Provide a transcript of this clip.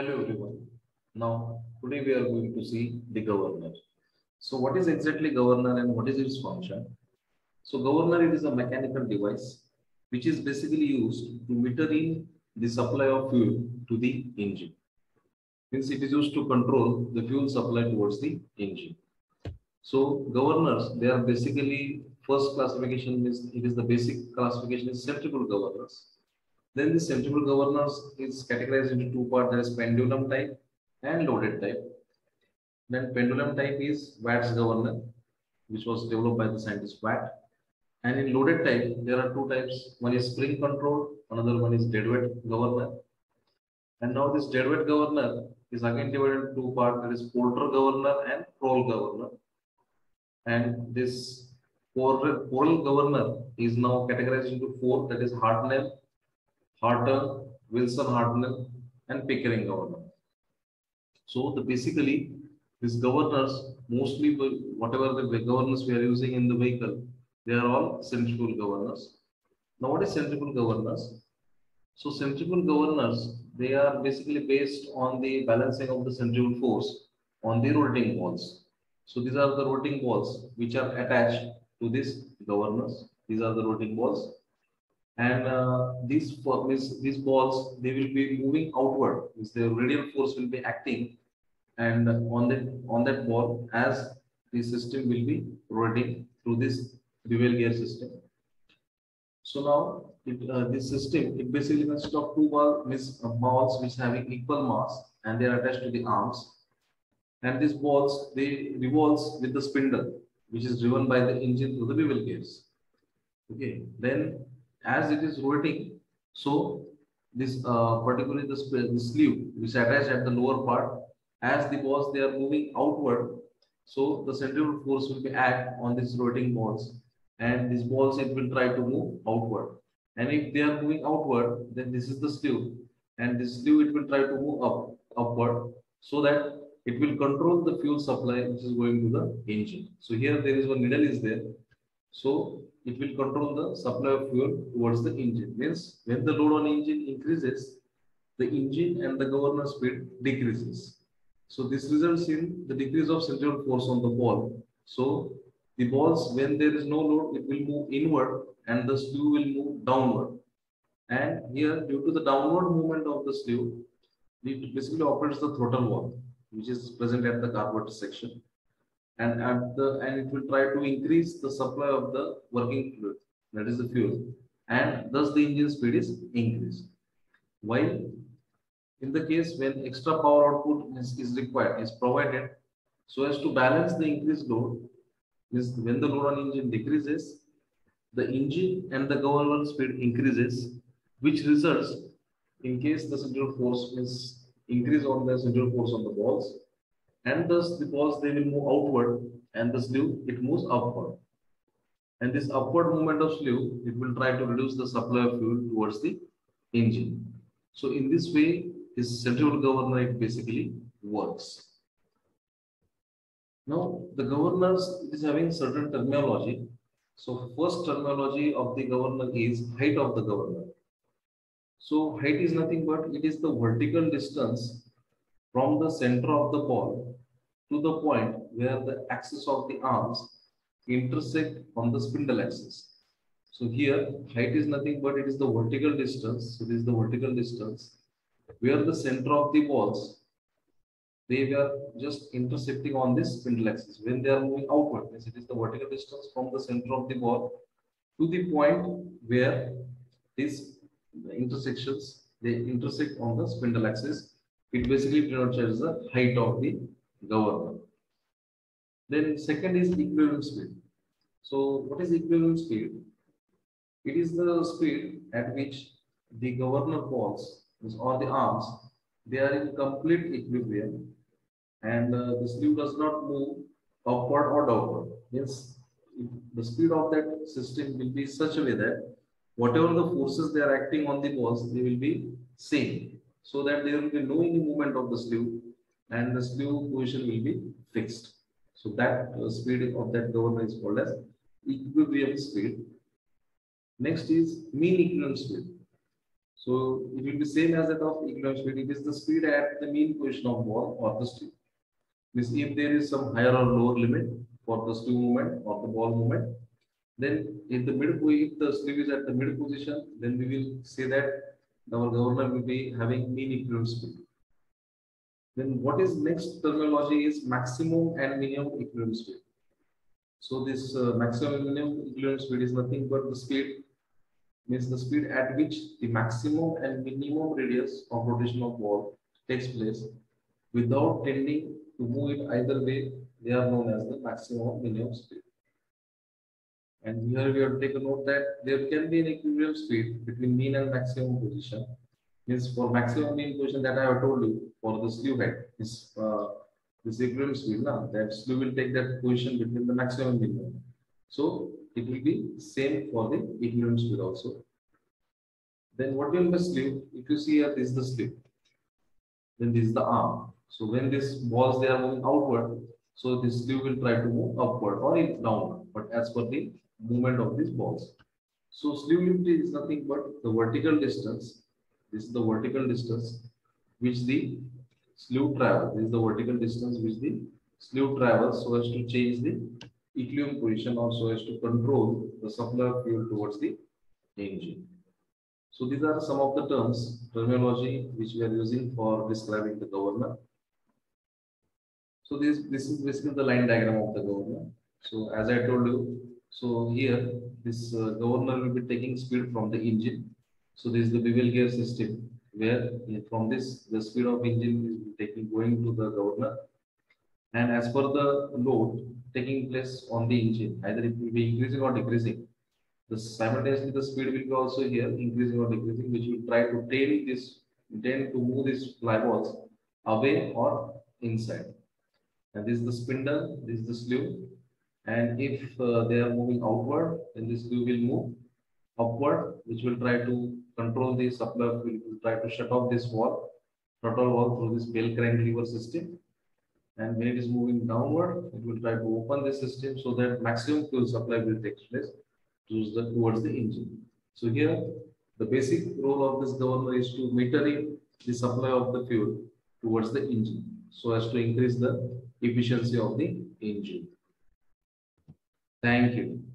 Hello everyone. Now today we are going to see the governor. So what is exactly governor and what is its function? So governor it is a mechanical device which is basically used to meter in the supply of fuel to the engine. Means it is used to control the fuel supply towards the engine. So governors they are basically first classification is it is the basic classification is centrifugal governors. Then the centrifugal governors is categorized into two parts. There is pendulum type and loaded type. Then pendulum type is Watt's governor, which was developed by the scientist Watt. And in loaded type, there are two types. One is spring control, another one is deadweight governor. And now this deadweight governor is again divided into two parts. There is Porter governor and Proell governor. And this Proell governor is now categorized into four. That is Hartnell, Harter, Wilson Hartnell, and Pickering governor. So the basically these governors mostly whatever the governors we are using in the vehicle, they are all centrifugal governors. Now what is centrifugal governors? So centrifugal governors they are basically based on the balancing of the centrifugal force on the rotating balls. So these are the rotating balls which are attached to these governors. These are the rotating balls and uh, these these balls they will be moving outward. Means the radial force will be acting and on that on that ball as the system will be rotating through this bevel gear system. So now it, uh, this system it basically consists of two ball, means, uh, balls which having equal mass and they are attached to the arms. And these balls they revolves with the spindle which is driven by the engine through the bevel gears. Okay then as it is rotating, so this uh, particularly the, the sleeve which attached at the lower part, as the balls they are moving outward, so the centrifugal force will be act on these rotating balls, and these balls it will try to move outward. And if they are moving outward, then this is the sleeve, and this sleeve it will try to move up upward, so that it will control the fuel supply which is going to the engine. So here there is one needle is there. So it will control the supply of fuel towards the engine. Means when the load on engine increases, the engine and the governor speed decreases. So this results in the decrease of centrifugal force on the ball. So the balls, when there is no load, it will move inward and the sleeve will move downward. And here, due to the downward movement of the sleeve, it basically operates the throttle valve, which is present at the carburetor section and at the and it will try to increase the supply of the working fluid that is the fuel and thus the engine speed is increased. While in the case when extra power output is, is required is provided so as to balance the increased load is when the load on engine decreases the engine and the governor speed increases which results in case the central force is increase on the central force on the balls and thus the balls they will move outward and the sleeve it moves upward. And this upward movement of sleeve, it will try to reduce the supply of fuel towards the engine. So in this way, this centrifugal governor it basically works. Now the governors is having certain terminology. So first terminology of the governor is height of the governor. So height is nothing but it is the vertical distance from the center of the ball to the point where the axis of the arms intersect on the spindle axis. So here height is nothing but it is the vertical distance. So this is the vertical distance where the center of the balls they were just intersecting on this spindle axis when they are moving outward. This it is the vertical distance from the center of the ball to the point where these intersections they intersect on the spindle axis it basically denotes the height of the governor. Then second is equilibrium speed. So what is equilibrium speed? It is the speed at which the governor balls or the arms, they are in complete equilibrium and uh, the sleeve does not move upward or downward. Yes, the speed of that system will be such a way that whatever the forces they are acting on the balls, they will be same so that there will be no any movement of the sleeve and the sleeve position will be fixed. So that uh, speed of that governor is called as equilibrium speed. Next is mean equilibrium speed. So it will be same as that of equilibrium speed. It is the speed at the mean position of ball or the sleeve. Means if there is some higher or lower limit for the sleeve movement or the ball movement, then if the mid if the sleeve is at the mid position, then we will say that our governor will be having mean equilibrium speed. Then what is next terminology is maximum and minimum equilibrium speed. So this uh, maximum and minimum equilibrium speed is nothing but the speed means the speed at which the maximum and minimum radius of rotation of ball takes place without tending to move it either way, they are known as the maximum or minimum speed. And here we have to take a note that there can be an equilibrium speed between mean and maximum position. Means for maximum mean position that I have told you for the sleeve head is uh, this equilibrium speed now that sleeve will take that position between the maximum and minimum. So it will be same for the equilibrium speed also. Then what will be sleeve? If you see here, this is the sleeve. Then this is the arm. So when these balls they are moving outward, so this sleeve will try to move upward or downward, but as per the movement of these balls. So sleeve lift is nothing but the vertical distance. This is the vertical distance which the sleeve travels. This is the vertical distance which the sleeve travels so as to change the equilibrium position also as to control the supply of fuel towards the engine. So these are some of the terms, terminology which we are using for describing the governor. So this, this is basically the line diagram of the governor. So as I told you, so here this uh, governor will be taking speed from the engine. So this is the bevel gear system where from this the speed of engine is taking going to the governor. And as per the load, taking place on the engine. Either it will be increasing or decreasing. The simultaneously the speed will be also here increasing or decreasing, which will try to tail this, tend to move these fly away or inside. And this is the spindle, this is the sleeve. And if uh, they are moving outward, then this sleeve will move upward, which will try to control the supply, will try to shut off this wall, throttle wall through this bell crank lever system and when it is moving downward, it will try to open the system so that maximum fuel supply will take place towards the, towards the engine. So here, the basic role of this governor is to metering the supply of the fuel towards the engine so as to increase the efficiency of the engine. Thank you.